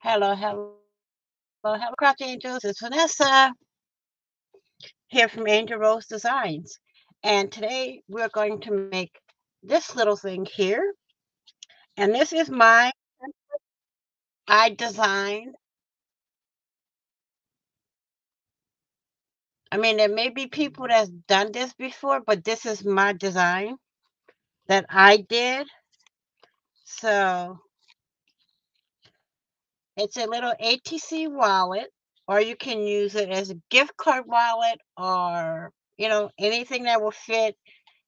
Hello, hello, hello, Craft Angels. It's Vanessa here from Angel Rose Designs. And today we're going to make this little thing here. And this is my, I designed. I mean, there may be people that's done this before, but this is my design that I did. So it's a little ATC wallet, or you can use it as a gift card wallet or, you know, anything that will fit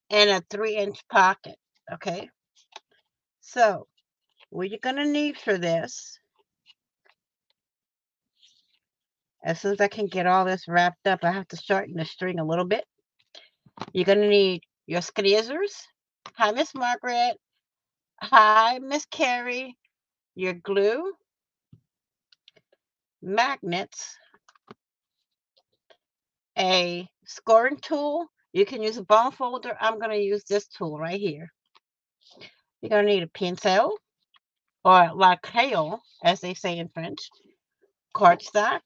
in a three inch pocket. Okay. So what you're going to need for this, as soon as I can get all this wrapped up, I have to shorten the string a little bit. You're going to need your scissors. Hi, Miss Margaret. Hi, Miss Carrie. Your glue, magnets, a scoring tool. You can use a bone folder. I'm going to use this tool right here. You're going to need a pencil or la crayon, as they say in French, cardstock,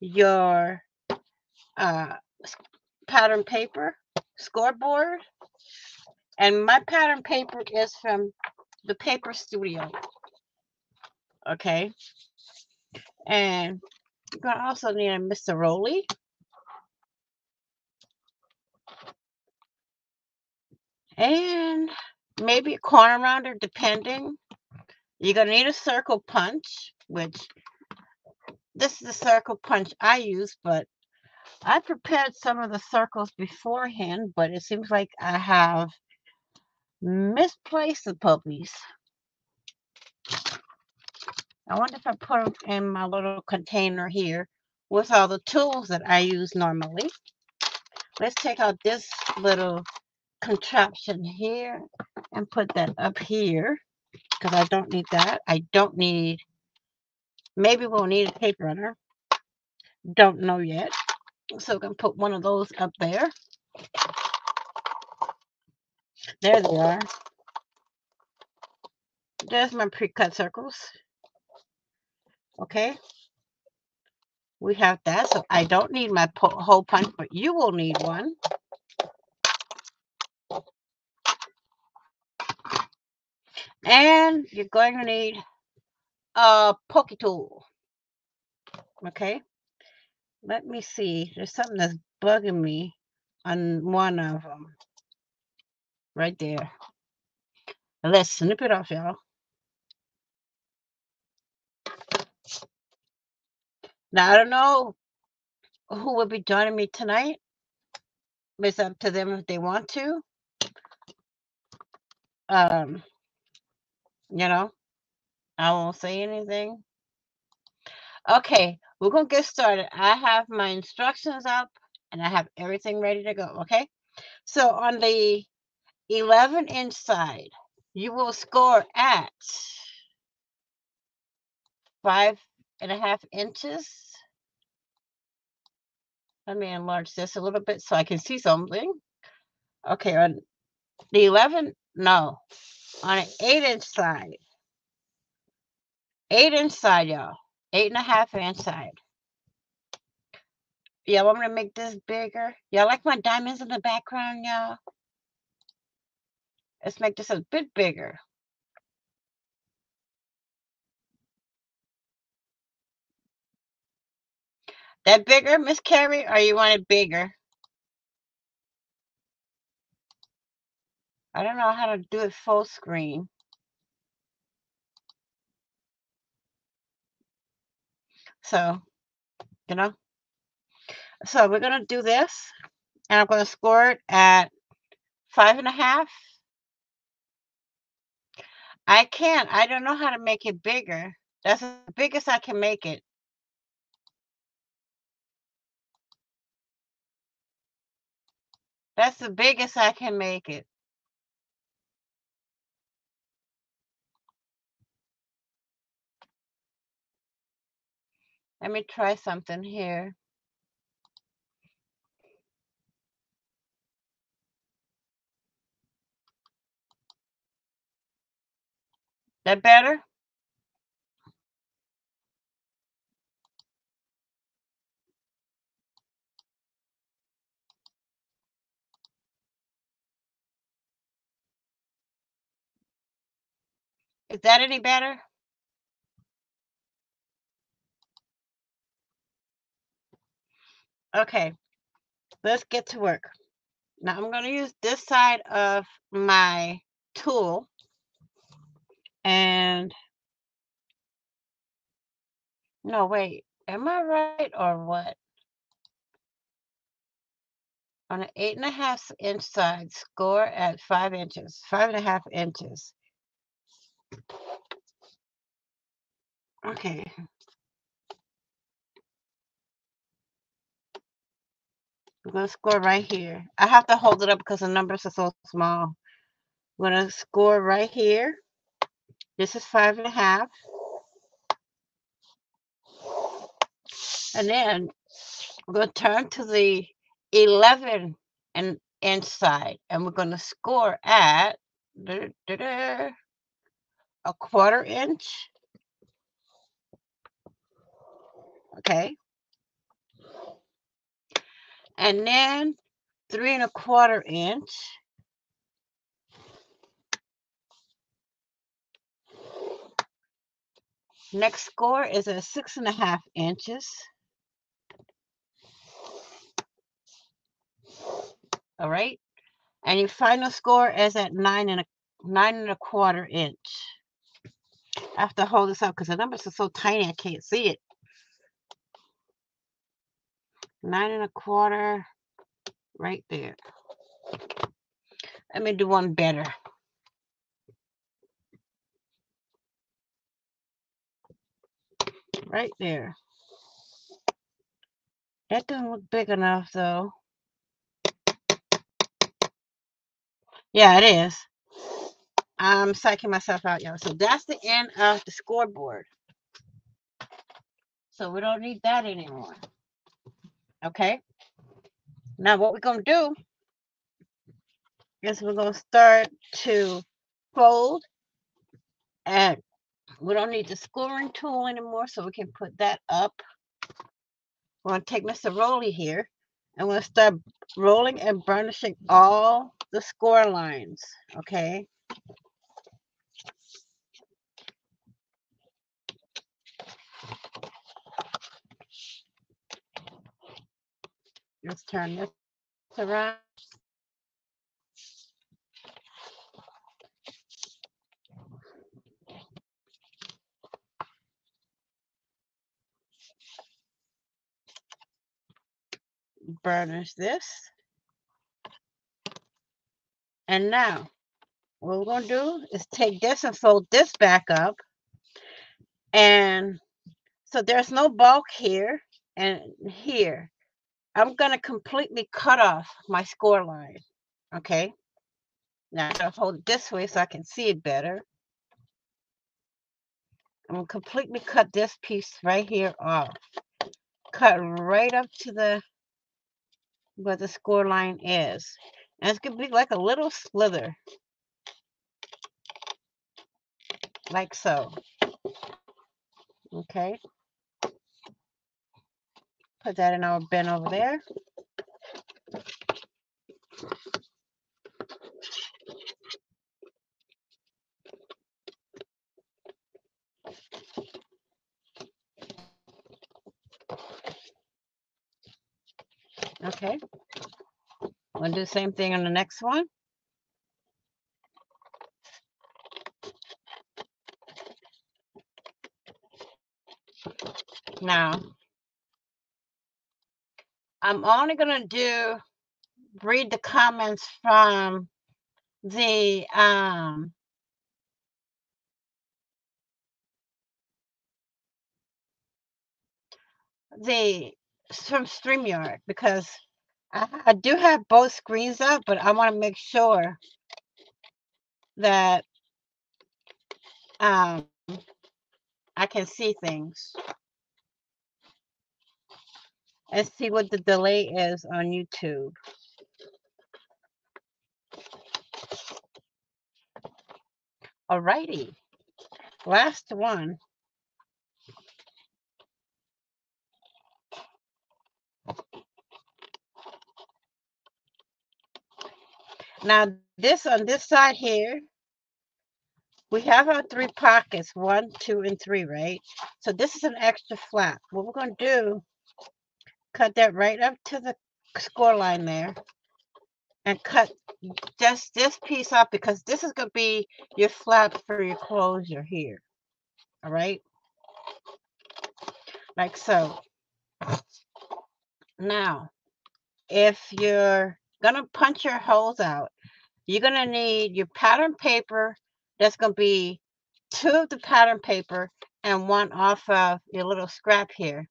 your uh, pattern paper, scoreboard, and my pattern paper is from the Paper Studio. Okay. And you're going to also need a Mr. And maybe a corner rounder, depending. You're going to need a circle punch, which this is the circle punch I use, but I prepared some of the circles beforehand, but it seems like I have misplaced the puppies. I wonder if I put them in my little container here with all the tools that I use normally. Let's take out this little contraption here and put that up here because I don't need that. I don't need, maybe we'll need a tape runner. Don't know yet. So we can put one of those up there. There they are. There's my pre-cut circles. Okay. We have that. So I don't need my hole punch, but you will need one. And you're going to need a poke tool. Okay. Let me see. There's something that's bugging me on one of them. Right there. Let's snip it off, y'all. Now, I don't know who will be joining me tonight. It's up to them if they want to. Um, you know, I won't say anything. Okay, we're going to get started. I have my instructions up and I have everything ready to go. Okay, so on the 11 inch side, you will score at five and a half inches. Let me enlarge this a little bit so I can see something. Okay, on the 11, no, on an 8 inch side. 8 inch side, y'all. Eight and a half inch side. Yeah, I'm going to make this bigger. Y'all like my diamonds in the background, y'all? Let's make this a bit bigger. That bigger, Miss Carrie, or you want it bigger? I don't know how to do it full screen. So, you know. So we're going to do this. And I'm going to score it at five and a half. I can't. I don't know how to make it bigger. That's the biggest I can make it. That's the biggest I can make it. Let me try something here. That better? Is that any better? Okay, let's get to work. Now I'm going to use this side of my tool and no, wait, am I right or what? On an eight and a half inch side, score at five inches, five and a half inches. Okay. I'm going to score right here. I have to hold it up because the numbers are so small. I'm going to score right here. This is five and a half. And then I'm going to turn to the 11 and inside. and we're going to score at da, da, da, a quarter inch. Okay. And then three and a quarter inch. Next score is at six and a half inches. All right. And your final score is at nine and a nine and a quarter inch. I have to hold this up because the numbers are so tiny I can't see it. Nine and a quarter right there. Let me do one better. Right there. That doesn't look big enough though. Yeah, it is. I'm psyching myself out, y'all. So that's the end of the scoreboard. So we don't need that anymore. Okay. Now what we're going to do is we're going to start to fold and we don't need the scoring tool anymore, so we can put that up. We're going to take Mr. Roly here and we'll start rolling and burnishing all the score lines, okay? Let's turn this around. Burnish this. And now, what we're going to do is take this and fold this back up. And so there's no bulk here and here. I'm going to completely cut off my score line. Okay. Now I'll hold it this way so I can see it better. I'm going to completely cut this piece right here off. Cut right up to the where the score line is. And it's going to be like a little slither. Like so. Okay. Put that in our bin over there. Okay. We'll do the same thing on the next one. Now, I'm only going to do read the comments from the um the from StreamYard because I, I do have both screens up, but I want to make sure that um I can see things and see what the delay is on YouTube. Alrighty, last one. Now this on this side here, we have our three pockets, one, two, and three, right? So this is an extra flap. What we're going to do, cut that right up to the score line there and cut just this piece off because this is going to be your flap for your closure here. All right? Like so. Now, if you're going to punch your holes out, you're going to need your pattern paper that's going to be two of the pattern paper and one off of your little scrap here.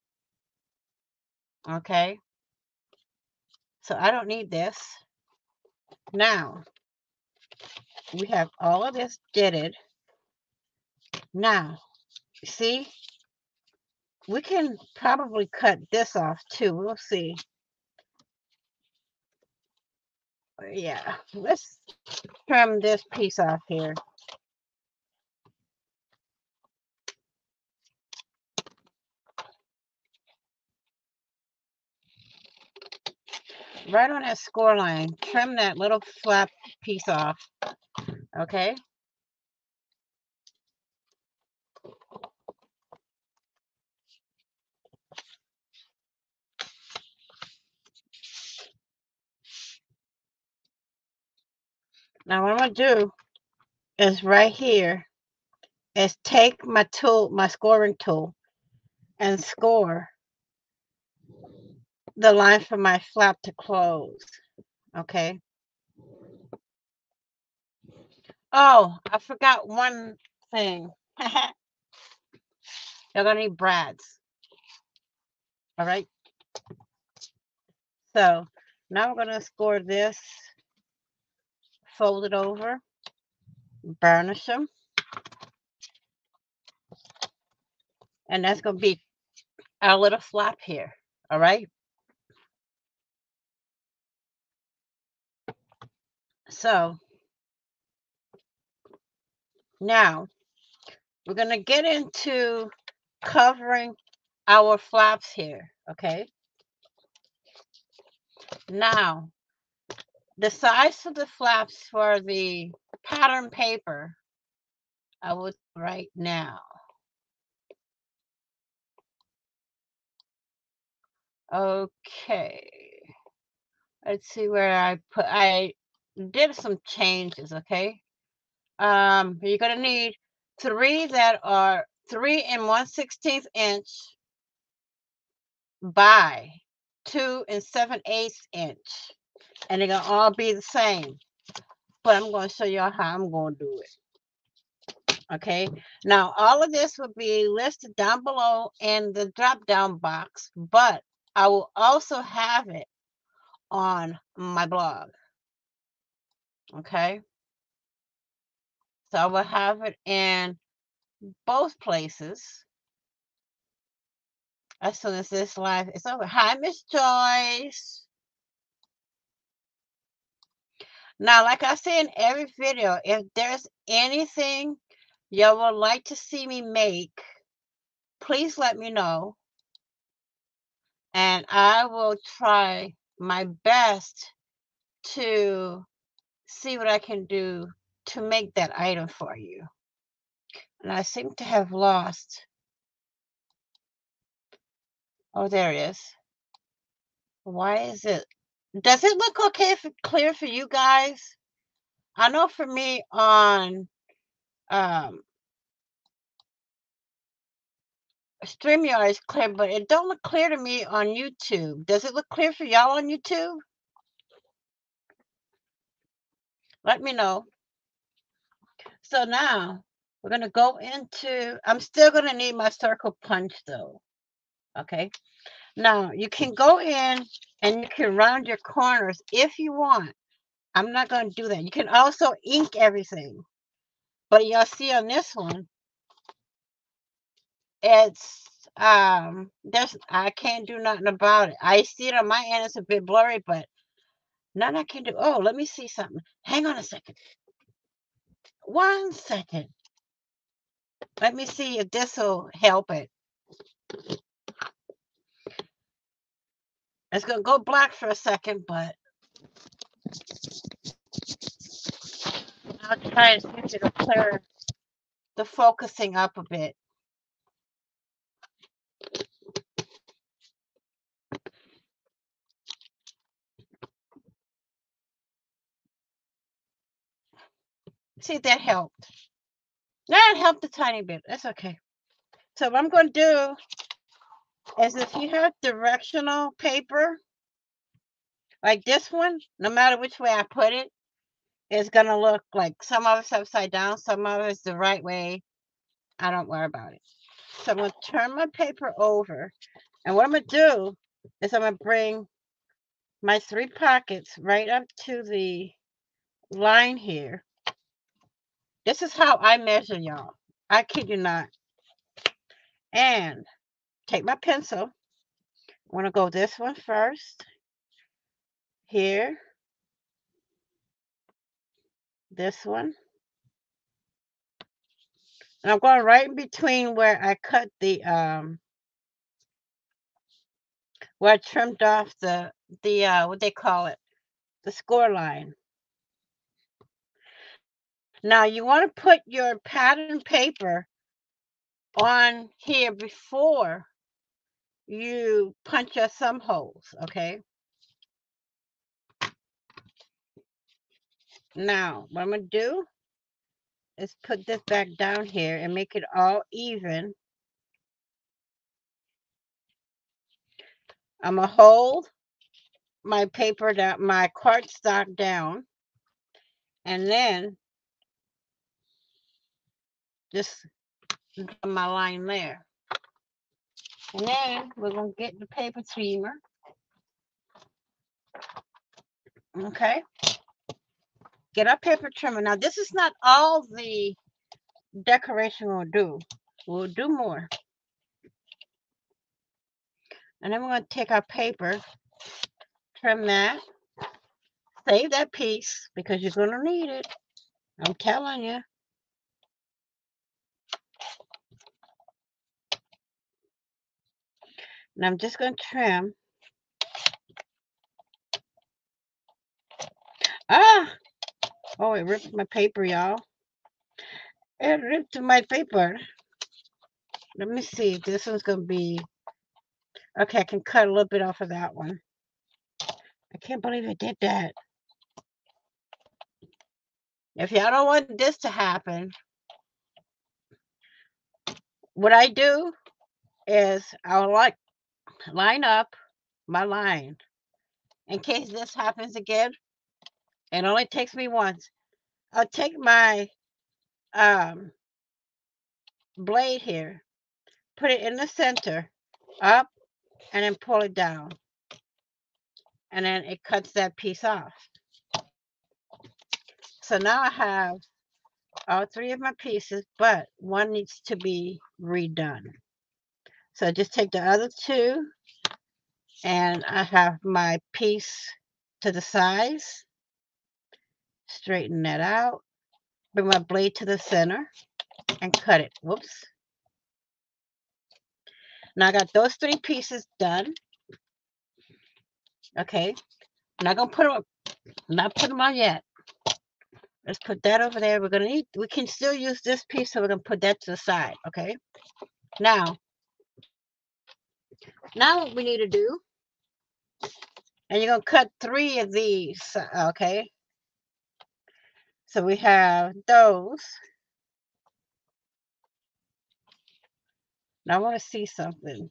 Okay. So I don't need this. Now, we have all of this ditted. Now, see, we can probably cut this off too. We'll see. Yeah, let's trim this piece off here. Right on that score line. Trim that little flap piece off. Okay. Now what I'm going to do is right here is take my tool, my scoring tool and score the line for my flap to close. Okay. Oh, I forgot one thing. You're going to need brads. All right. So now we're going to score this, fold it over, burnish them. And that's going to be our little flap here. All right. So now we're going to get into covering our flaps here. Okay. Now, the size of the flaps for the pattern paper, I would right now. Okay. Let's see where I put, I did some changes, okay? Um, you're gonna need three that are three and one sixteenth inch by two and seven eighths inch. And they're gonna all be the same. But I'm gonna show y'all how I'm gonna do it. Okay, now all of this will be listed down below in the drop down box, but I will also have it on my blog. Okay. So I will have it in both places. Uh, as soon as this live is over. Hi, Miss Joyce. Now, like I say in every video, if there's anything y'all would like to see me make, please let me know. And I will try my best to see what I can do to make that item for you. And I seem to have lost. Oh, there it is. Why is it? Does it look okay for clear for you guys? I know for me on um StreamYard is clear, but it don't look clear to me on YouTube. Does it look clear for y'all on YouTube? Let me know. So now we're going to go into, I'm still going to need my circle punch though. Okay. Now you can go in and you can round your corners if you want. I'm not going to do that. You can also ink everything. But you'll see on this one, it's, um, there's, I can't do nothing about it. I see it on my end. It's a bit blurry, but None I can do. Oh, let me see something. Hang on a second. One second. Let me see if this will help it. It's going to go black for a second, but I'll try to see if it'll clear the focusing up a bit. See, that helped. That helped a tiny bit. That's okay. So what I'm going to do is if you have directional paper, like this one, no matter which way I put it, it's going to look like some of it's upside down, some of it's the right way. I don't worry about it. So I'm going to turn my paper over. And what I'm going to do is I'm going to bring my three pockets right up to the line here. This is how I measure, y'all. I kid you not. And take my pencil. I want to go this one first. Here. This one. And I'm going right in between where I cut the um where I trimmed off the the uh what they call it, the score line. Now you want to put your pattern paper on here before you punch your thumb holes, okay? Now, what I'm going to do is put this back down here and make it all even. I'm going to hold my paper down, my cardstock down, and then just my line there. And then we're going to get the paper trimmer. Okay. Get our paper trimmer. Now, this is not all the decoration we'll do. We'll do more. And then we're going to take our paper, trim that, save that piece because you're going to need it. I'm telling you. And I'm just going to trim. Ah! Oh, it ripped my paper, y'all. It ripped my paper. Let me see. This one's going to be... Okay, I can cut a little bit off of that one. I can't believe it did that. If y'all don't want this to happen, what I do is I'll like line up my line in case this happens again. It only takes me once. I'll take my um, blade here, put it in the center, up, and then pull it down. And then it cuts that piece off. So now I have all three of my pieces, but one needs to be redone. So just take the other two and I have my piece to the size. Straighten that out. Bring my blade to the center and cut it. Whoops. Now I got those three pieces done. Okay. I'm not gonna put them not put them on yet. Let's put that over there. We're gonna need we can still use this piece, so we're gonna put that to the side. Okay. Now now what we need to do, and you're going to cut three of these, okay? So we have those. Now I want to see something.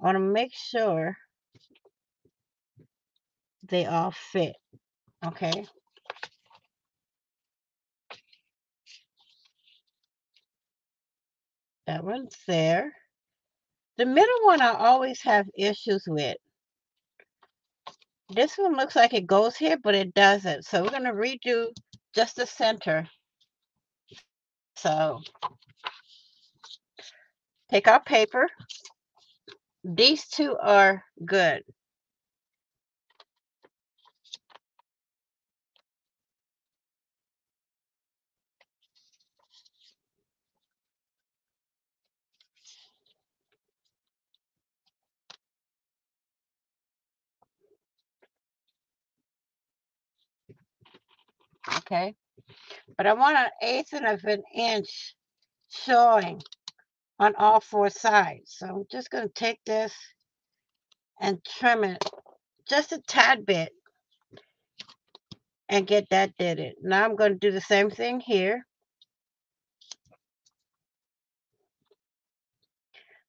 I want to make sure they all fit, okay? That one's there. The middle one I always have issues with. This one looks like it goes here, but it doesn't. So we're going to redo just the center. So take our paper. These two are good. Okay. but I want an eighth of an inch showing on all four sides. So I'm just going to take this and trim it just a tad bit and get that did it. Now I'm going to do the same thing here.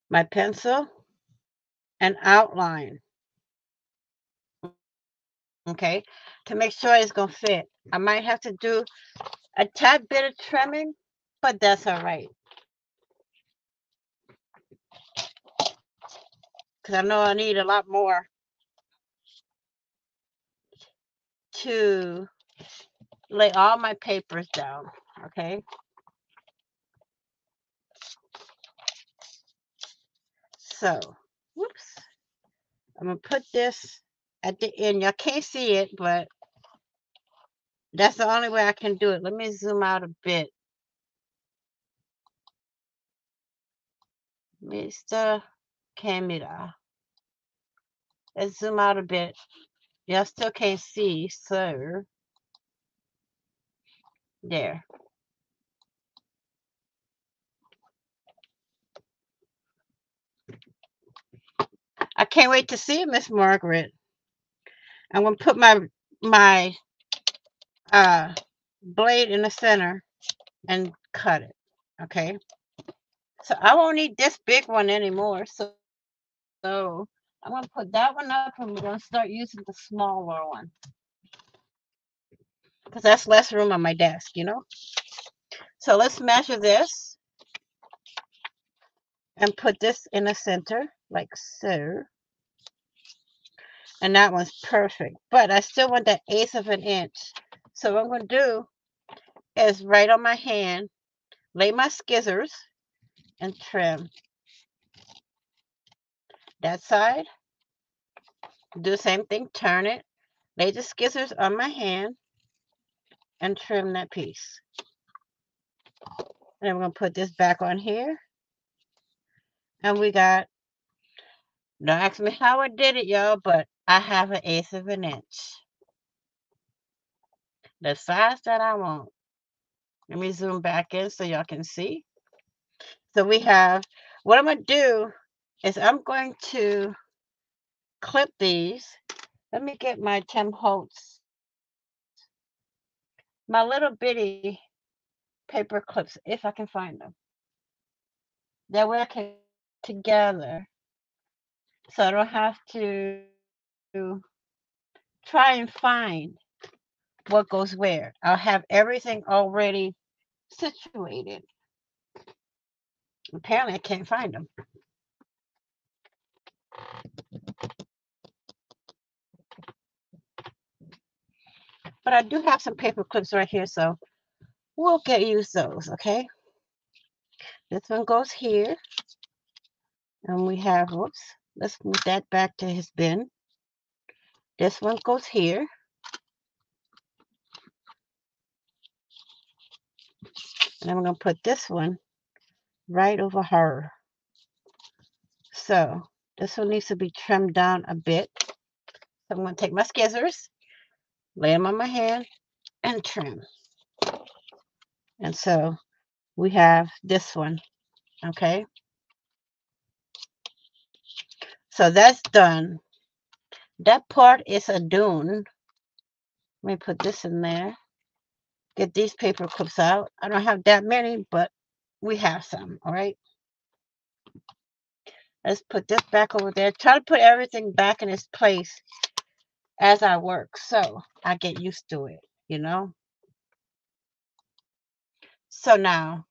My pencil and outline. Okay, to make sure it's to fit. I might have to do a tad bit of trimming, but that's all right. Because I know I need a lot more to lay all my papers down. Okay. So, whoops. I'm to put this at the end. Y'all can't see it, but that's the only way I can do it. Let me zoom out a bit. Mr. Camera. Let's zoom out a bit. Y'all still can't see, so there. I can't wait to see Miss Margaret. I'm gonna put my my uh blade in the center and cut it. Okay. So I won't need this big one anymore. So so I'm gonna put that one up and we're gonna start using the smaller one. Because that's less room on my desk, you know? So let's measure this and put this in the center like so. And that one's perfect. But I still want that eighth of an inch. So what I'm going to do is right on my hand, lay my scissors and trim. That side, do the same thing, turn it, lay the scissors on my hand and trim that piece. And I'm going to put this back on here. And we got, don't ask me how I did it, y'all, but I have an eighth of an inch. The size that I want. Let me zoom back in so y'all can see. So we have, what I'm going to do is I'm going to clip these. Let me get my Tim Holtz, my little bitty paper clips, if I can find them. That way I can together so I don't have to try and find what goes where. I'll have everything already situated. Apparently, I can't find them. But I do have some paper clips right here, so we'll get use those, okay? This one goes here. And we have, whoops, let's move that back to his bin. This one goes here. And I'm going to put this one right over her. So this one needs to be trimmed down a bit. So I'm going to take my scissors, lay them on my hand, and trim. And so we have this one, okay? So that's done. That part is a dune. Let me put this in there. Get these paper clips out. I don't have that many, but we have some, all right? Let's put this back over there. Try to put everything back in its place as I work so I get used to it, you know? So now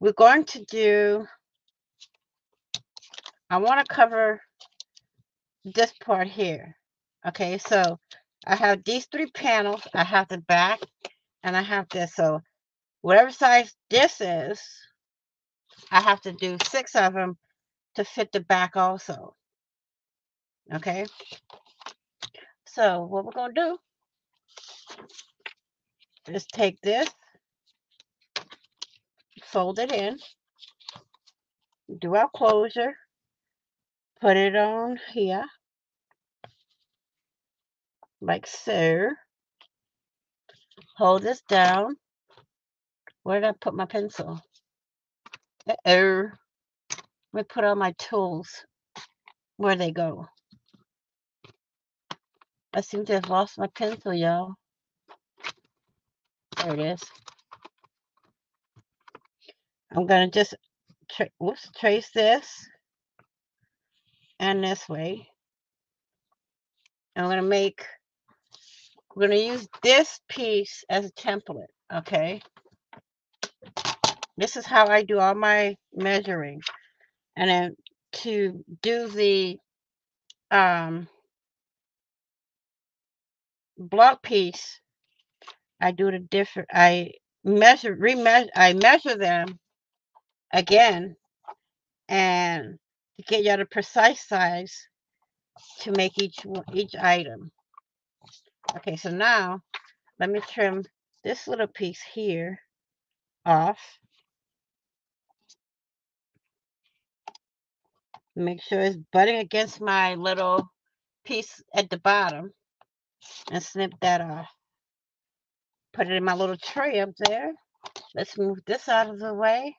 we're going to do, I want to cover this part here. Okay, so I have these three panels. I have the back and I have this. So whatever size this is, I have to do six of them to fit the back also. Okay. So what we're going to do is take this, fold it in, do our closure, put it on here, like so. hold this down. Where did I put my pencil? Uh-oh. Let me put all my tools where they go. I seem to have lost my pencil, y'all. There it is. I'm to just tra whoops, trace this and this way. I'm going to make, we're going to use this piece as a template, okay? This is how I do all my measuring. And then to do the um, block piece, I do it a different, I measure, remeasure, I measure them again and get you the precise size to make each each item. Okay, so now let me trim this little piece here off. Make sure it's butting against my little piece at the bottom and snip that off. Put it in my little tray up there. Let's move this out of the way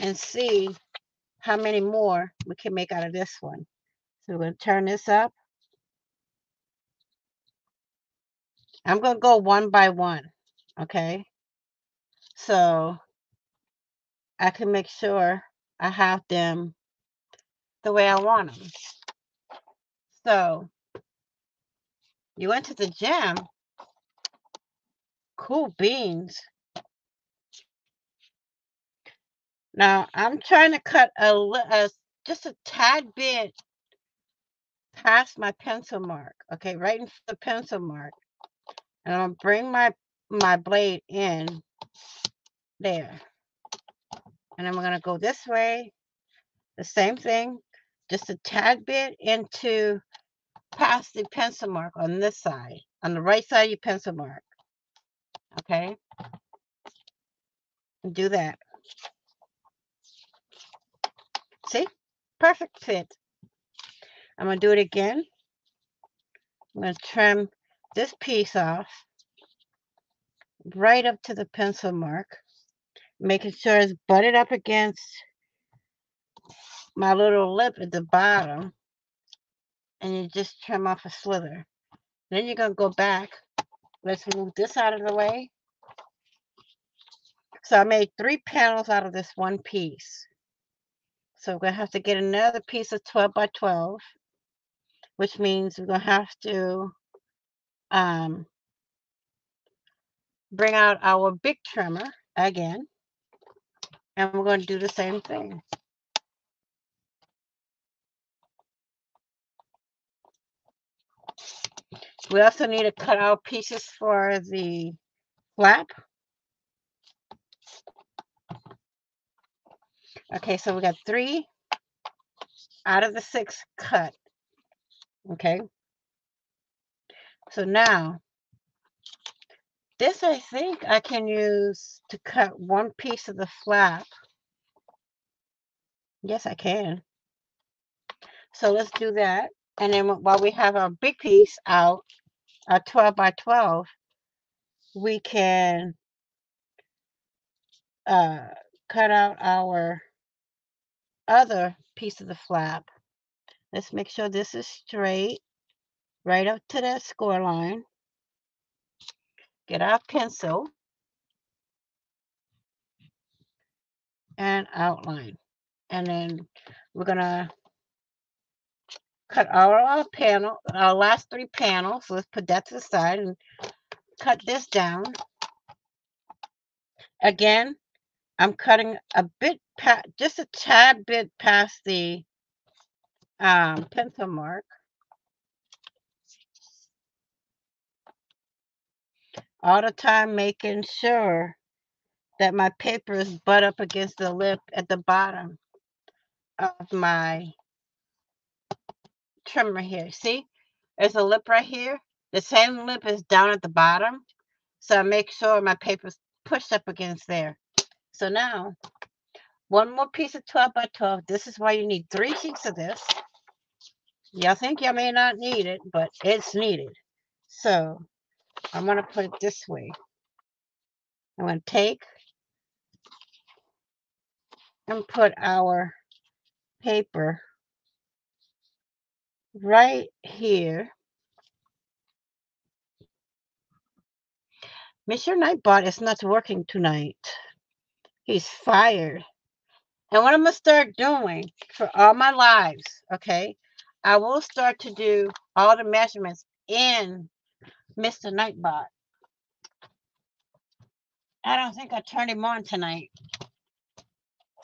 and see how many more we can make out of this one. So we're going to turn this up. I'm going to go one by one, okay? So I can make sure I have them the way I want them. So you went to the gym. Cool beans. Now I'm trying to cut a, a just a tad bit past my pencil mark. Okay, right into the pencil mark. And I'm gonna bring my my blade in there. And I'm gonna go this way. The same thing, just a tad bit into past the pencil mark on this side, on the right side of your pencil mark. Okay? Do that. See? Perfect fit. I'm going to do it again. I'm going to trim this piece off right up to the pencil mark, making sure it's butted up against my little lip at the bottom. And you just trim off a slither. Then you're going to go back. Let's move this out of the way. So I made three panels out of this one piece. So we're going to have to get another piece of 12 by 12, which means we're going to have to um, bring out our big trimmer again. And we're going to do the same thing. We also need to cut out pieces for the flap. Okay, so we got three out of the six cut. Okay. So now, this I think I can use to cut one piece of the flap. Yes, I can. So let's do that. And then while we have our big piece out, our 12 by 12, we can uh, cut out our other piece of the flap. Let's make sure this is straight, right up to that score line. Get our pencil and outline. And then we're to cut all our panel, our last three panels. So let's put that to the side and cut this down. Again, I'm cutting a bit, just a tad bit past the um, pencil mark. All the time making sure that my paper is butt up against the lip at the bottom of my trimmer here. See, there's a lip right here. The same lip is down at the bottom. So I make sure my paper's pushed up against there. So now, one more piece of 12 by 12. This is why you need three sheets of this. Y'all think y'all may not need it, but it's needed. So I'm going to put it this way. I'm going to take and put our paper right here. Mr. Nightbot is not working tonight. He's fired. And what I'm going to start doing for all my lives, okay, I will start to do all the measurements in Mr. Nightbot. I don't think I turned him on tonight.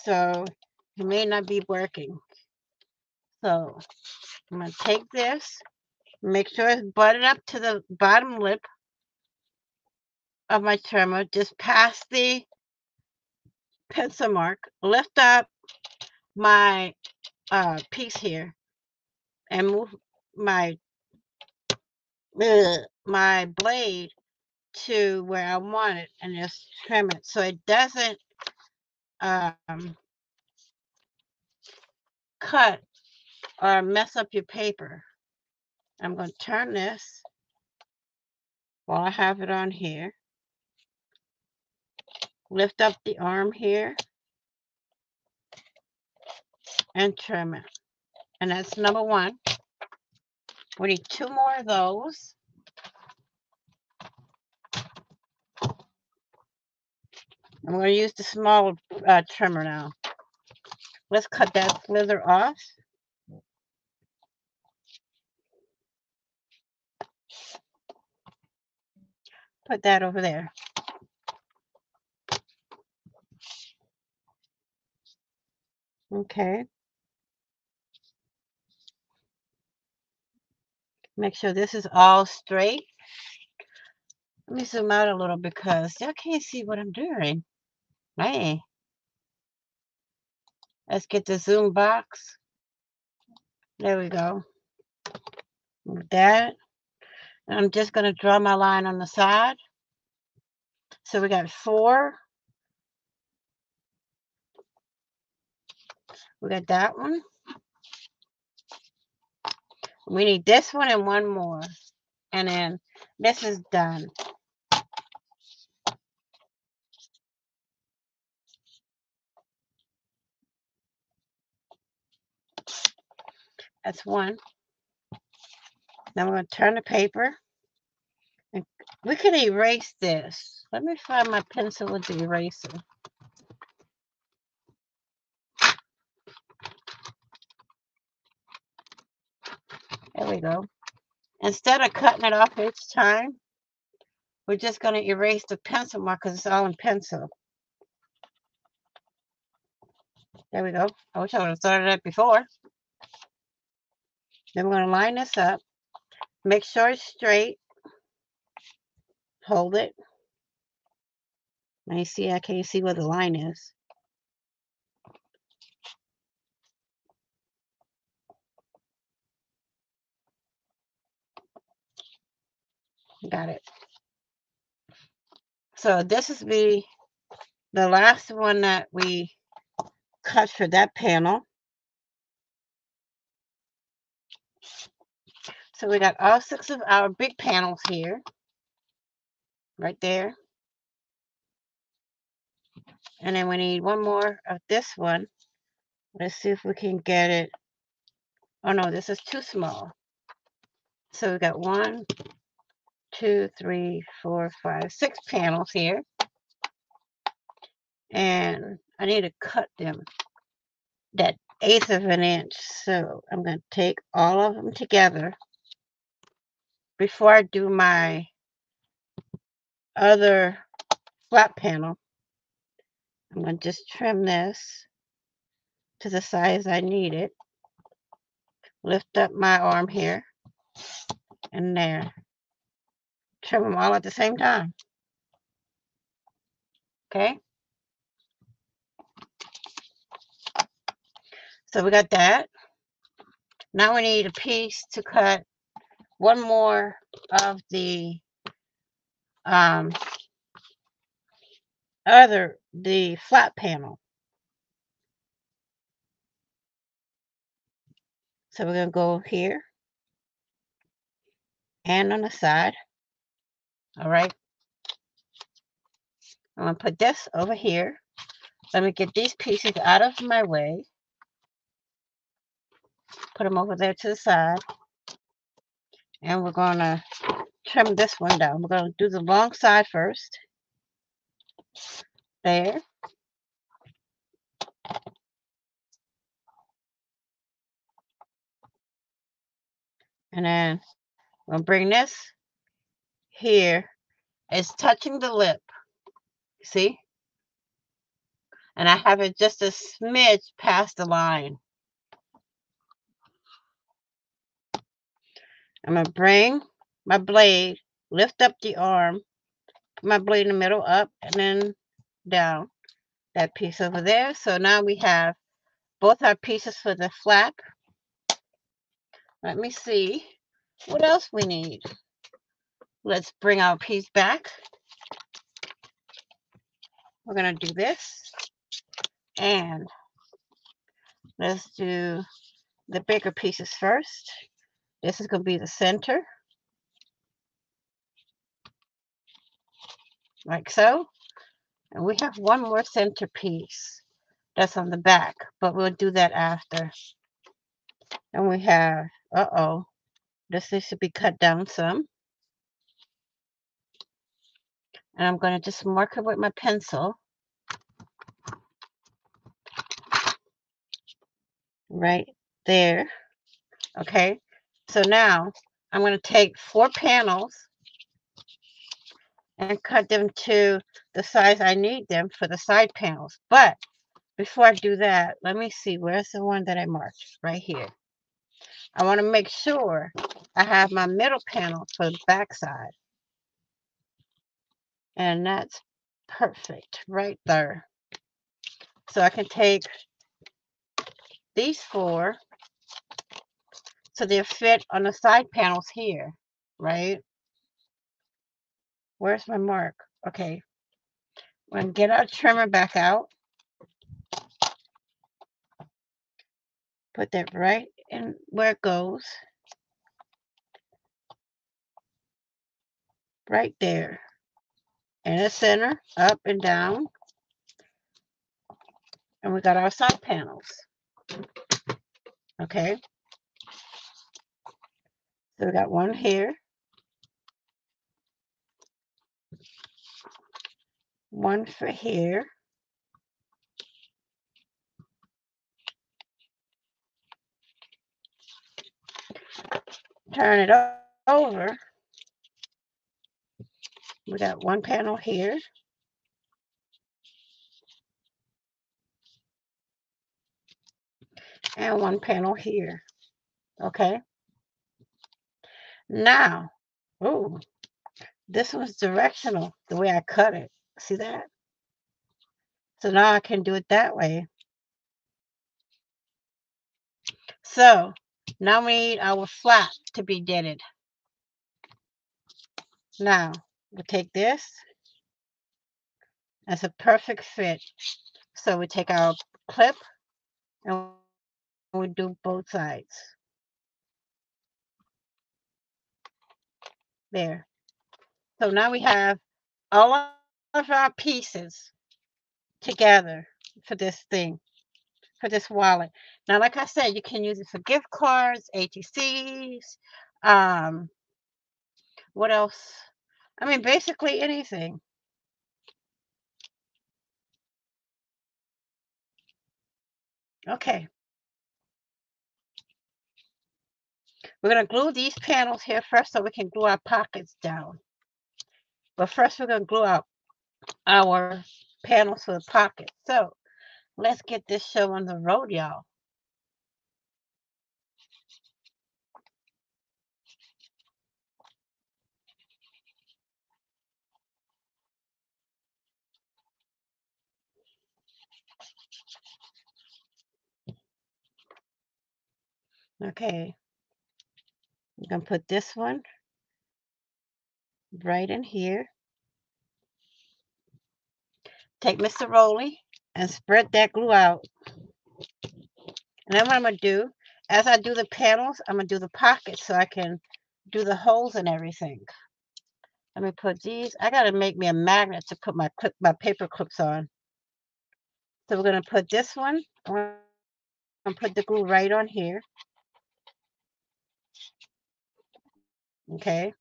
So he may not be working. So I'm going to take this, make sure it's butted up to the bottom lip of my trimmer, just past the pencil mark, lift up my uh, piece here and move my my blade to where I want it and just trim it so it doesn't um, cut or mess up your paper. I'm going to turn this while I have it on here. Lift up the arm here and trim it. And that's number one. We need two more of those. I'm going to use the small uh, trimmer now. Let's cut that slither off. Put that over there. Okay. Make sure this is all straight. Let me zoom out a little because y'all can't see what I'm doing. Hey. Let's get the zoom box. There we go. Move that. And I'm just going to draw my line on the side. So we got four. We got that one. We need this one and one more. And then this is done. That's one. Now we're going to turn the paper. And we can erase this. Let me find my pencil with the eraser. There we go. Instead of cutting it off each time, we're just going to erase the pencil mark because it's all in pencil. There we go. I wish I would have started that before. Then we're going to line this up. Make sure it's straight. Hold it. Now you see, I can't see where the line is. Got it. So this is the the last one that we cut for that panel. So we got all six of our big panels here, right there. And then we need one more of this one. Let's see if we can get it. Oh no, this is too small. So we got one, two, three, four, five, six panels here. And I need to cut them that eighth of an inch. So I'm going to take all of them together before I do my other flat panel. I'm going to just trim this to the size I need it. Lift up my arm here and there. Trim them all at the same time. Okay. So we got that. Now we need a piece to cut one more of the um, other, the flat panel. So we're going to go here and on the side. All right. I'm going to put this over here. Let me get these pieces out of my way. Put them over there to the side. And we're going to trim this one down. We're going to do the long side first. There. And then I'm going to bring this here. It's touching the lip. See? And I have it just a smidge past the line. I'm going to bring my blade, lift up the arm, put my blade in the middle, up, and then down. That piece over there. So now we have both our pieces for the flap. Let me see what else we need. Let's bring our piece back. We're going to do this. And let's do the bigger pieces first. This is going to be the center. Like so. And we have one more center piece that's on the back, but we'll do that after. And we have, uh-oh, this needs to be cut down some. And I'm going to just mark it with my pencil. Right there. Okay. So now I'm going to take four panels and cut them to the size I need them for the side panels. But before I do that, let me see, where's the one that I marked? Right here. I want to make sure I have my middle panel for the back side. And that's perfect right there. So I can take these four so they fit on the side panels here, right? Where's my mark? Okay. I'm going to get our trimmer back out. Put that right in where it goes. Right there. In the center, up and down. And we got our side panels. Okay. So we got one here. One for here. Turn it over. We got one panel here. And one panel here. Okay. Now, oh, this was directional the way I cut it. See that? So now I can do it that way. So now we need our flap to be dented. Now we'll take this. That's a perfect fit. So we take our clip and we do both sides. There. So now we have all of our pieces together for this thing, for this wallet. Now, like I said, you can use it for gift cards, ATCs, um, what else? I mean, basically anything. Okay. We're going to glue these panels here first so we can glue our pockets down. But first we're going to glue out our panels for the pockets. So let's get this show on the road, y'all. Okay. I'm going to put this one right in here. Take Mr. Rolly and spread that glue out. And then what I'm going to do, as I do the panels, I'm going to do the pockets so I can do the holes and everything. Let me put these. I gotta make me a magnet to put my clip, my paper clips on. So we're gonna put this one. I'm gonna put the glue right on here. Okay,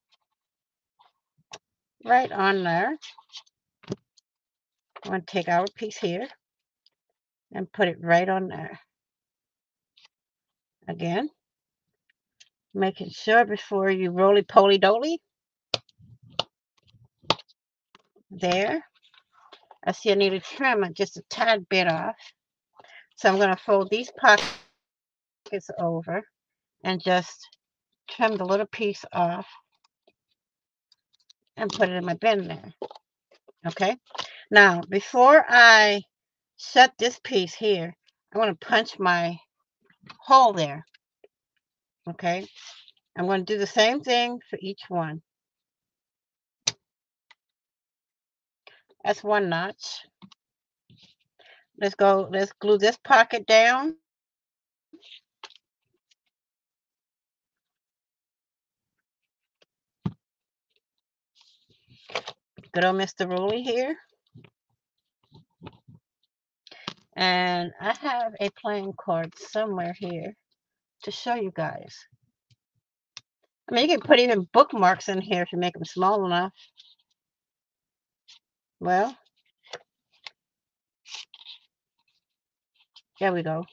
right on there. I'm gonna take our piece here and put it right on there. Again, making sure before you roly poly doly. There. I see I need to trim it just a tad bit off. So I'm going to fold these pockets over and just trim the little piece off and put it in my bin there. Okay. Now, before I set this piece here, I want to punch my hole there. Okay. I'm going to do the same thing for each one. That's one notch. Let's go, let's glue this pocket down. Good old Mr. Ruley here. And I have a playing card somewhere here to show you guys. I mean, you can put even bookmarks in here if you make them small enough. Well, there we go.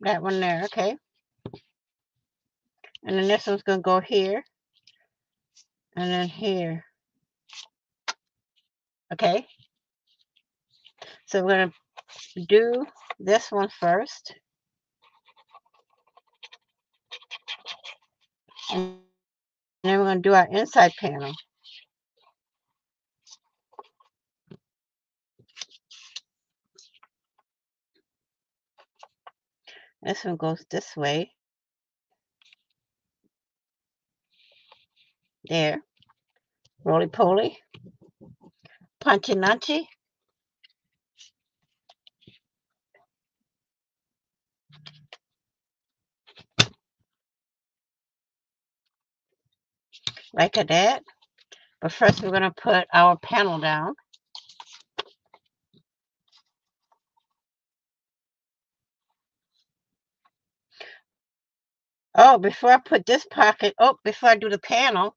That one there, okay. And then this one's going to go here. And then here. Okay. So we're going to do this one first. And then we're going to do our inside panel. This one goes this way. There. Roly poly. Punchy nunchy. Like that. But first we're going to put our panel down. Oh, before I put this pocket, oh, before I do the panel,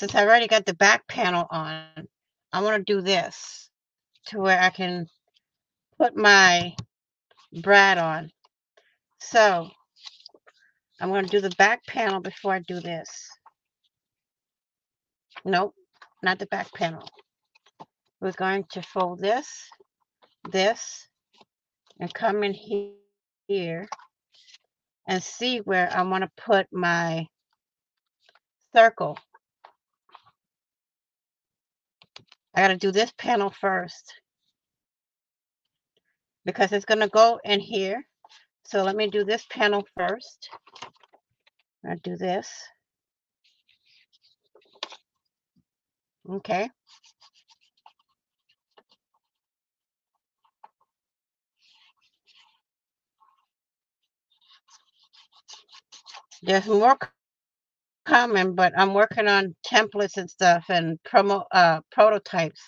since I've already got the back panel on, I want to do this to where I can put my brad on. So, I'm going to do the back panel before I do this. Nope, not the back panel. We're going to fold this, this, and come in here and see where I want to put my circle. I got to do this panel first because it's going to go in here. So let me do this panel first. I'll do this. Okay. There's more coming, but I'm working on templates and stuff and promo uh prototypes.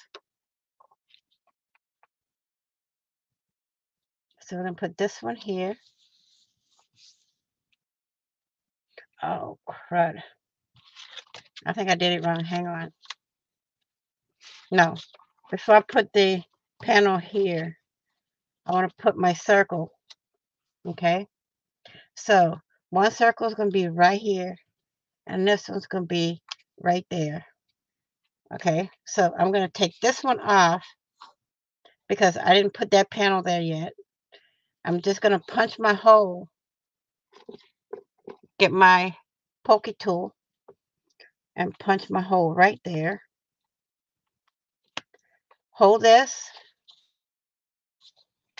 So I'm gonna put this one here. Oh crud. I think I did it wrong. Hang on. No. Before I put the panel here, I want to put my circle. Okay. So one circle is going to be right here, and this one's going to be right there. Okay, so I'm going to take this one off because I didn't put that panel there yet. I'm just going to punch my hole, get my pokey tool, and punch my hole right there. Hold this,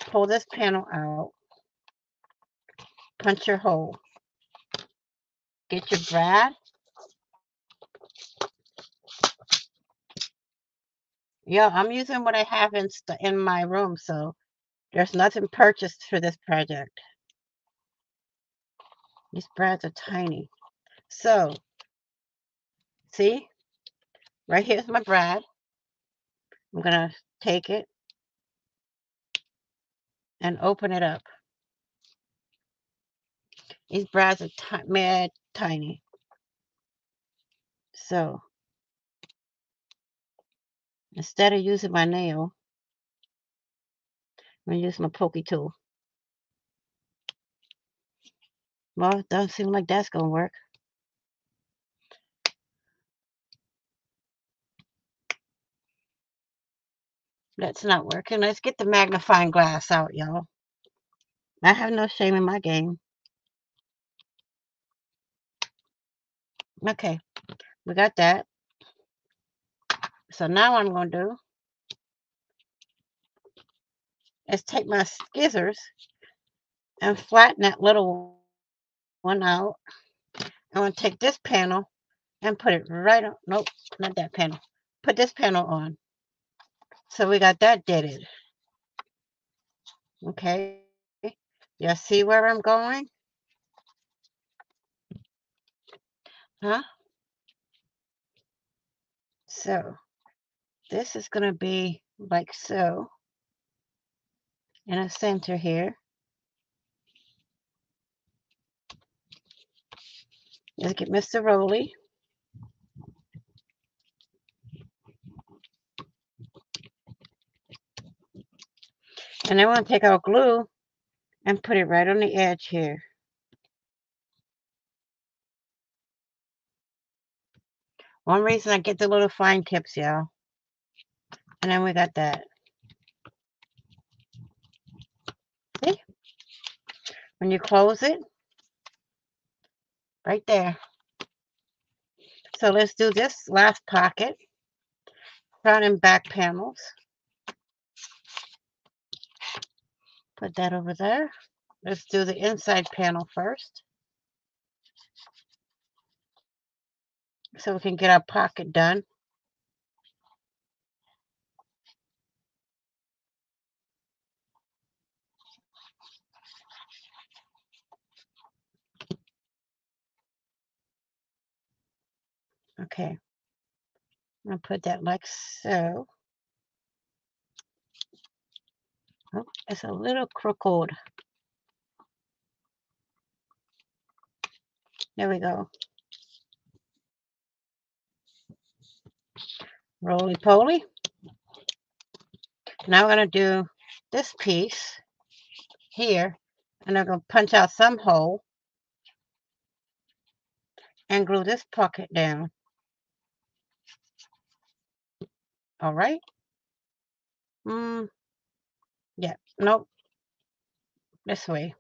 pull this panel out, punch your hole. Get your brad. Yeah, I'm using what I have in, in my room, so there's nothing purchased for this project. These brads are tiny. So, See, right here's my brad. I'm going to take it and open it up. These brads are mad tiny. So, instead of using my nail, I'm to use my pokey tool. Well, it doesn't seem like that's going to work. That's not working. Let's get the magnifying glass out, y'all. I have no shame in my game. Okay, we got that. So now I'm going to do is take my scissors and flatten that little one out. I'm going to take this panel and put it right on. Nope, not that panel. Put this panel on. So we got that deaded. Okay. You see where I'm going? Huh? So this is going to be like so in a center here. Let's get Mr. Roly. And I want to take our glue and put it right on the edge here. One reason I get the little fine tips, y'all. And then we got that. See? When you close it, right there. So let's do this last pocket, front and back panels. Put that over there. Let's do the inside panel first. So we can get our pocket done. Okay. To put that like so. Oh, it's a little crooked. There we go. Roly poly. Now I'm going to do this piece here, and I'm going to punch out some hole and glue this pocket down. All right. Mm, yeah, nope. This way.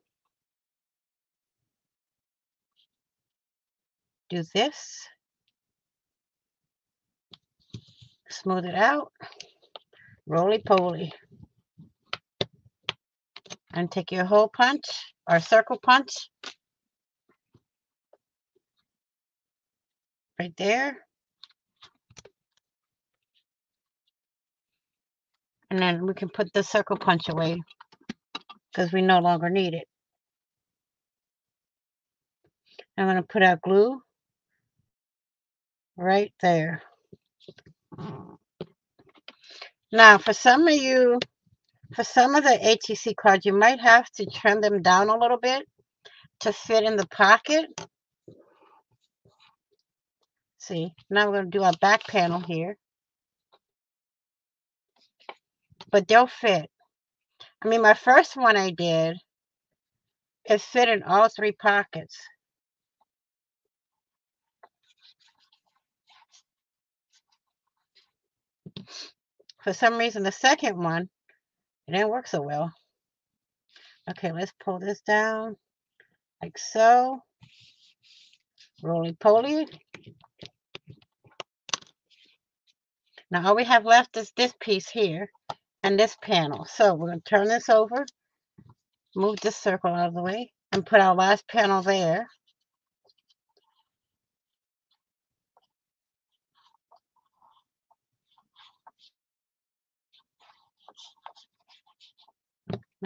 Do this. Smooth it out. Roly-poly. And take your hole punch or circle punch. Right there. And then we can put the circle punch away because we no longer need it. I'm going to put our glue right there. Now, for some of you, for some of the ATC cards, you might have to trim them down a little bit to fit in the pocket. See, now we're going to do our back panel here but they'll fit. I mean, my first one I did, it fit in all three pockets. For some reason, the second one, it didn't work so well. Okay, let's pull this down like so. Roly-poly. Now all we have left is this piece here and this panel. So we're going to turn this over, move this circle out of the way, and put our last panel there.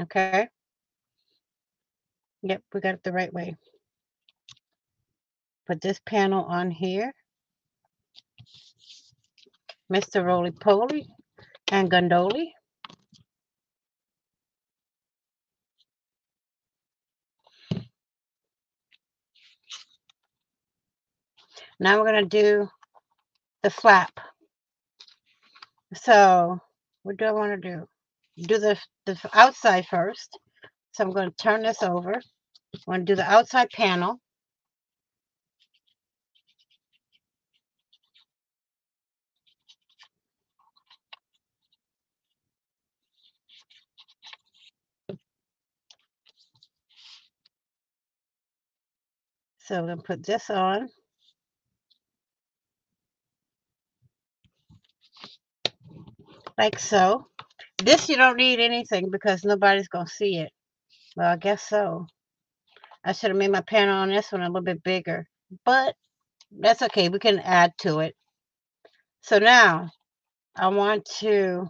Okay. Yep, we got it the right way. Put this panel on here. Mr. Roly Poly and Gondoli. Now we're going to do the flap. So what do I want to do? Do the, the outside first. So I'm going to turn this over. I'm going to do the outside panel. So I'm going to put this on. Like so. This you don't need anything because nobody's going to see it. Well, I guess so. I should have made my panel on this one a little bit bigger. But that's okay. We can add to it. So now I want to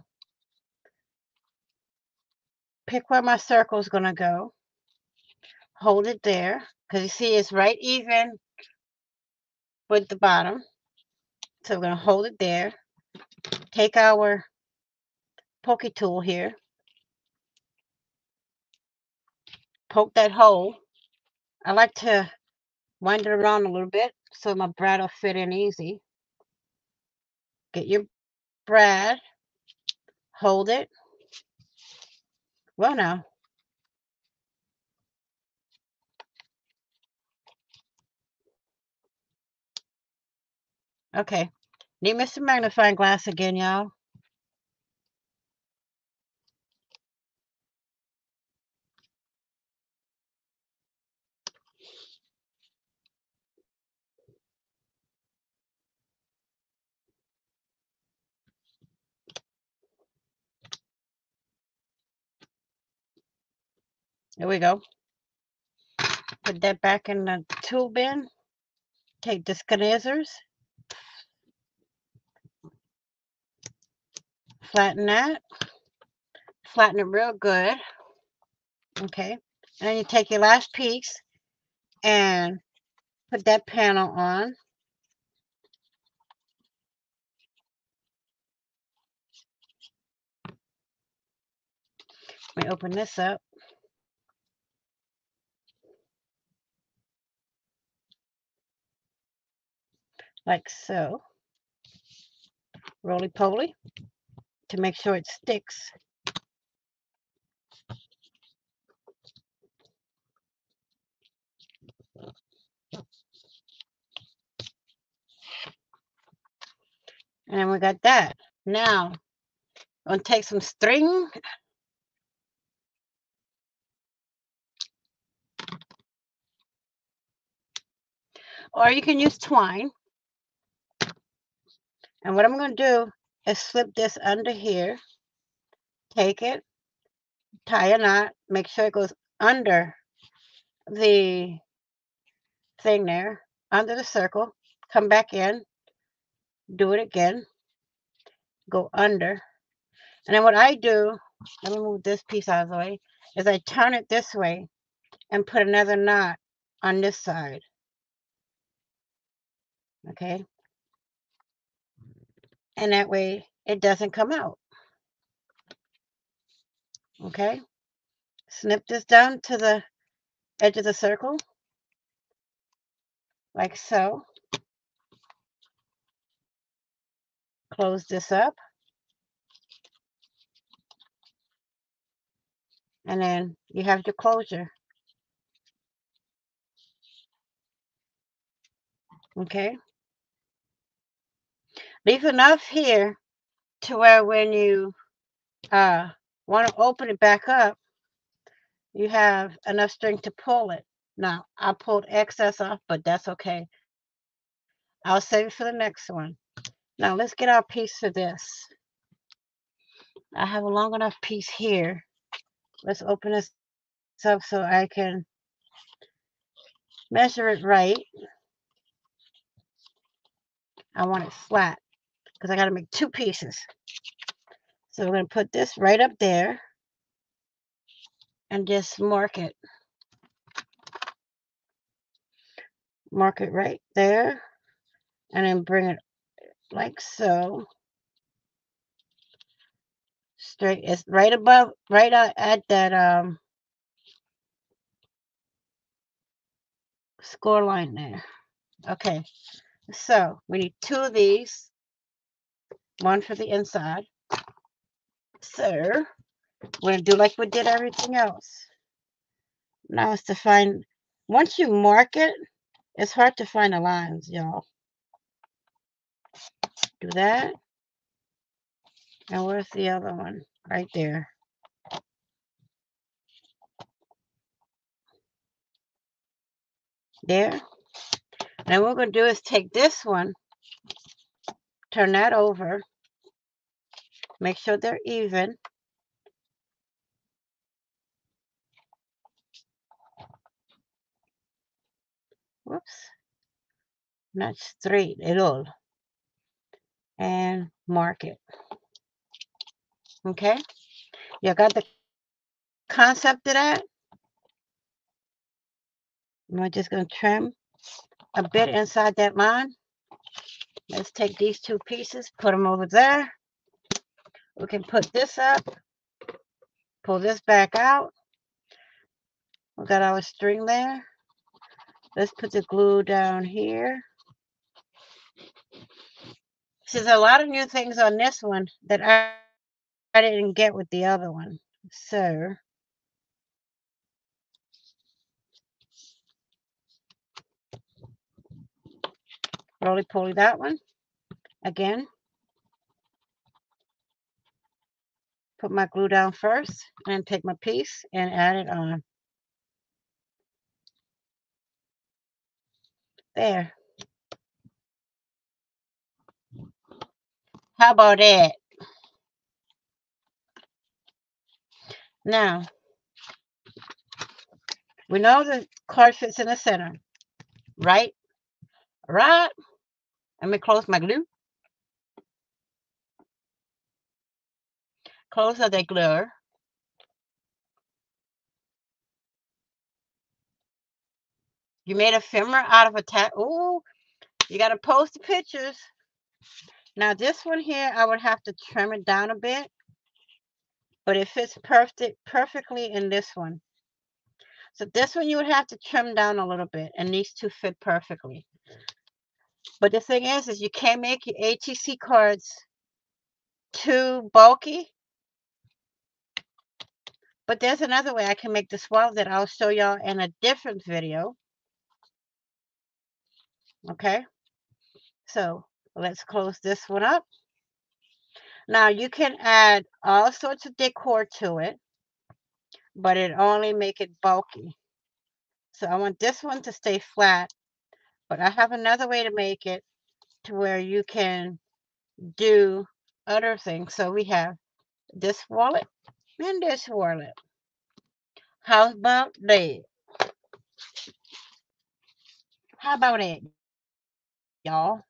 pick where my circle is going to go. Hold it there. Because you see it's right even with the bottom. So we're going to hold it there. Take our pokey tool here. Poke that hole. I like to wind it around a little bit so my brad will fit in easy. Get your brad. Hold it. Well now. Okay. Need Mr. Magnifying Glass again, y'all. There we go. Put that back in the tool bin. Take the scissors. Flatten that. Flatten it real good. Okay. And then you take your last piece and put that panel on. Let me open this up. Like so. Roly-poly to make sure it sticks. And we got that. Now, I'm going to take some string. Or you can use twine. And what I'm going to do is slip this under here. Take it, tie a knot, make sure it goes under the thing there, under the circle. Come back in, do it again, go under. And then what I do, let me move this piece out of the way, is I turn it this way and put another knot on this side. Okay, and that way it doesn't come out. Okay, snip this down to the edge of the circle, like so. Close this up. And then you have your closure. Okay. Leave enough here to where when you uh, want to open it back up, you have enough string to pull it. Now, I pulled excess off, but that's okay. I'll save it for the next one. Now, let's get our piece for this. I have a long enough piece here. Let's open this up so I can measure it right. I want it flat because I got to make two pieces. So we're going to put this right up there and just mark it. Mark it right there and then bring it like so. straight. It's right above, right at, at that um score line there. Okay, so we need two of these, one for the inside. So we're gonna do like we did everything else. Now it's to find, once you mark it, it's hard to find the lines, y'all. Do that. And where's the other one? Right there. There. Now what we're going to do is take this one, turn that over, make sure they're even. Whoops. Not straight at all. And mark it. Okay? You got the concept of that? I'm just going to trim a bit inside that line. Let's take these two pieces, put them over there. We can put this up, pull this back out. We got our string there. Let's put the glue down here. So there's a lot of new things on this one that I, I didn't get with the other one. So roly poly that one again. Put my glue down first and take my piece and add it on. There. How about that? Now, we know the card fits in the center, right? Right. Let me close my glue. Close the glue. You made a ephemera out of a tat. Oh, you got to post the pictures. Now this one here, I would have to trim it down a bit. But it fits perfect, perfectly in this one. So this one you would have to trim down a little bit. And these two fit perfectly. But the thing is, is you can't make your ATC cards too bulky. But there's another way I can make the swell that I'll show y'all in a different video. Okay. So let's close this one up. Now you can add all sorts of decor to it, but it only make it bulky. So I want this one to stay flat, but I have another way to make it to where you can do other things. So we have this wallet and this wallet. How about that? How about it, y'all?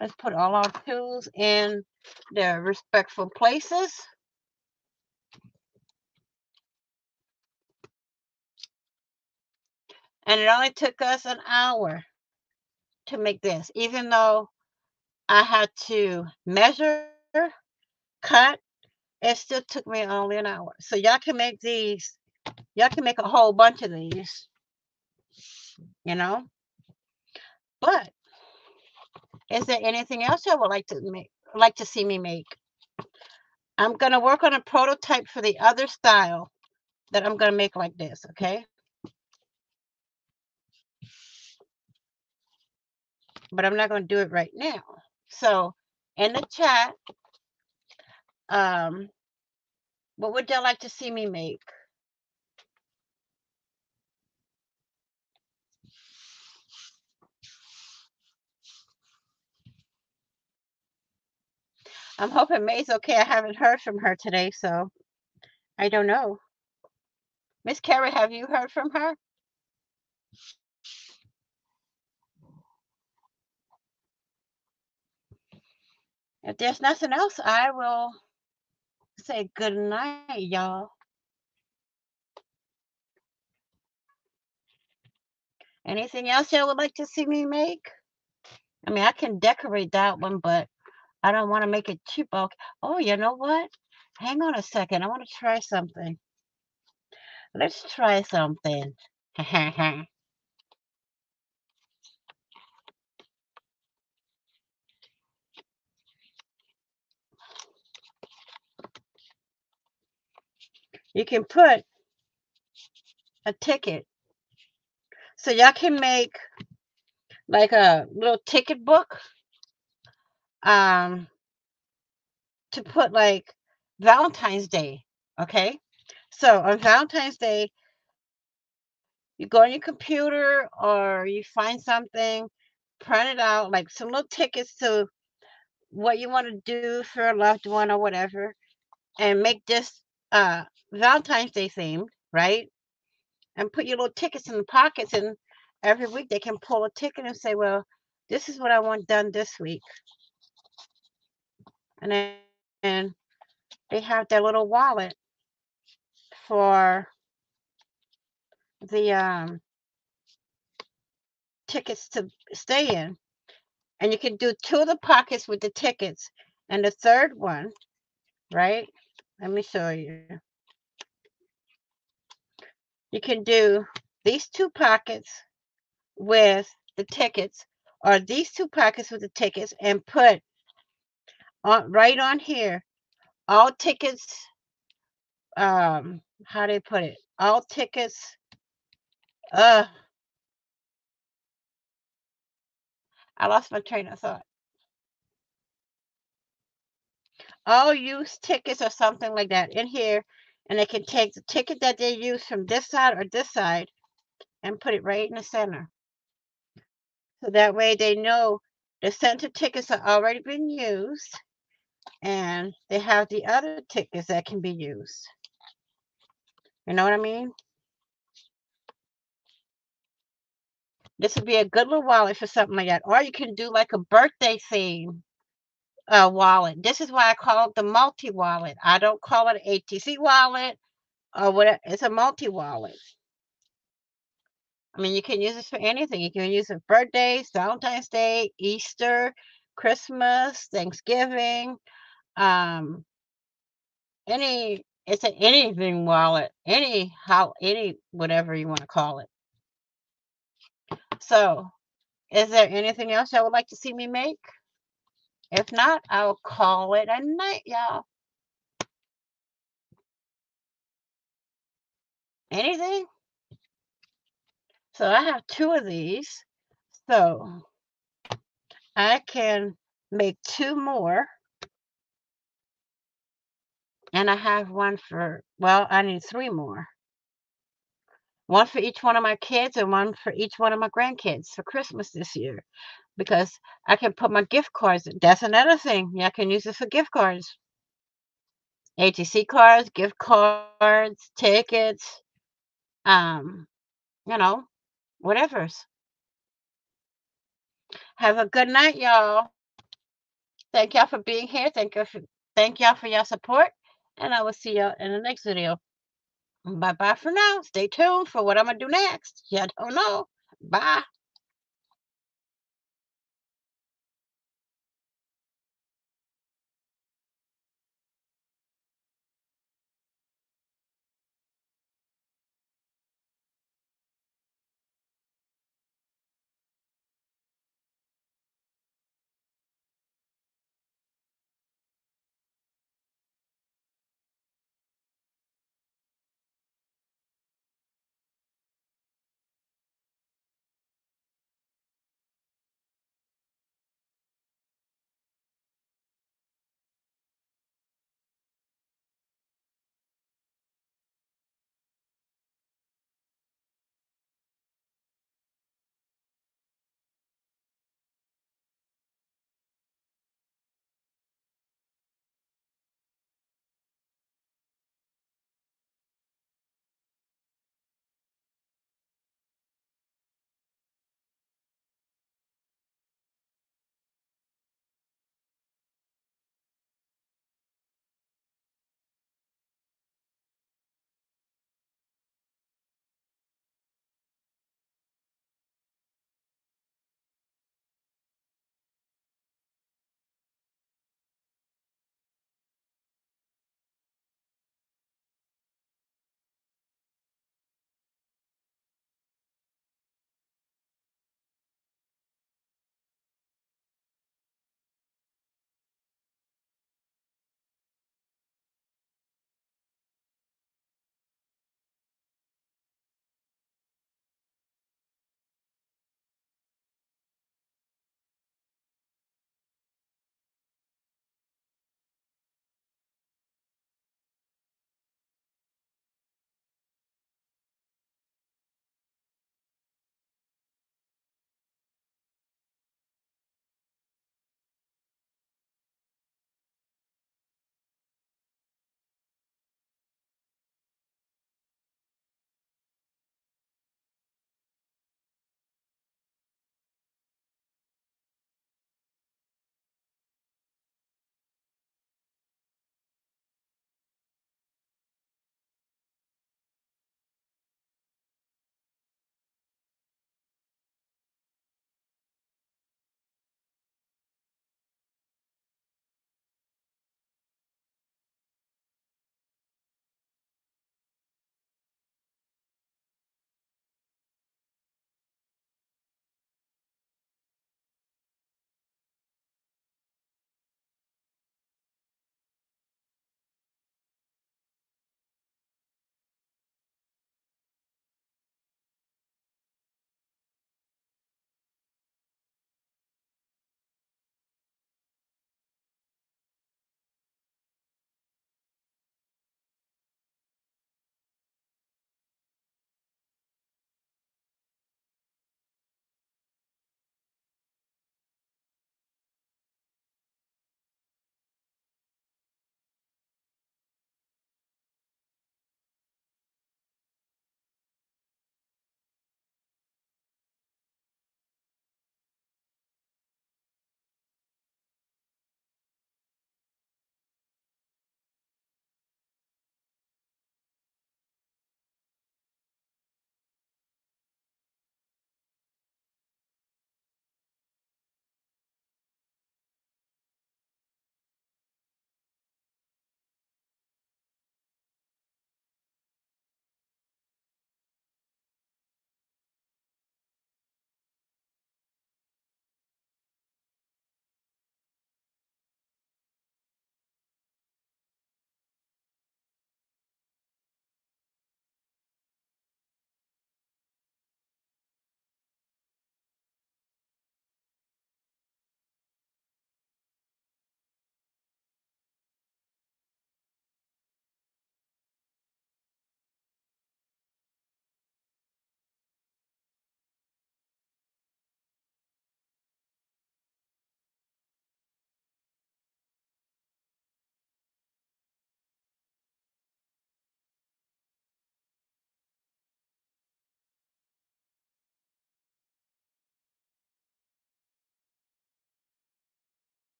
Let's put all our tools in their respectful places. And it only took us an hour to make this, even though I had to measure, cut, it still took me only an hour. So y'all can make these, y'all can make a whole bunch of these, you know. But is there anything else you would like to make, like to see me make? I'm going to work on a prototype for the other style that I'm going to make like this, okay? But I'm not going to do it right now. So in the chat, um, what would y'all like to see me make? I'm hoping May's okay. I haven't heard from her today, so I don't know. Miss Carrie, have you heard from her? If there's nothing else, I will say good night, y'all. Anything else y'all would like to see me make? I mean, I can decorate that one, but I don't want to make it too bulky. Oh, you know what? Hang on a second. I want to try something. Let's try something. you can put a ticket. So y'all can make like a little ticket book um to put like Valentine's Day, okay? So on Valentine's Day, you go on your computer or you find something, print it out, like some little tickets to what you want to do for a loved one or whatever, and make this uh Valentine's Day themed, right? And put your little tickets in the pockets, and every week they can pull a ticket and say, Well, this is what I want done this week. And then they have their little wallet for the um tickets to stay in. And you can do two of the pockets with the tickets. And the third one, right? Let me show you. You can do these two pockets with the tickets or these two pockets with the tickets and put on right on here all tickets um how do they put it all tickets uh I lost my train of thought. All used tickets or something like that in here, and they can take the ticket that they use from this side or this side and put it right in the center. So that way they know the center tickets are already been used and they have the other tickets that can be used. You know what I mean? This would be a good little wallet for something like that. Or you can do like a birthday theme uh, wallet. This is why I call it the multi wallet. I don't call it ATC wallet or whatever. It's a multi wallet. I mean, you can use this for anything. You can use it for birthdays, Valentine's Day, Easter, Christmas, Thanksgiving, um, any. It's an anything wallet, any how any whatever you want to call it. So, is there anything else y'all would like to see me make? If not, I'll call it a night, y'all. Anything? So I have two of these. So I can make two more. And I have one for, well, I need three more. One for each one of my kids and one for each one of my grandkids for Christmas this year. Because I can put my gift cards. That's another thing. Yeah, I can use it for gift cards. ATC cards, gift cards, tickets, um, you know, whatever's. Have a good night, y'all. Thank y'all for being here. Thank you for thank y'all for your support. And I will see y'all in the next video. Bye bye for now. Stay tuned for what I'm gonna do next. Y'all don't know. Bye.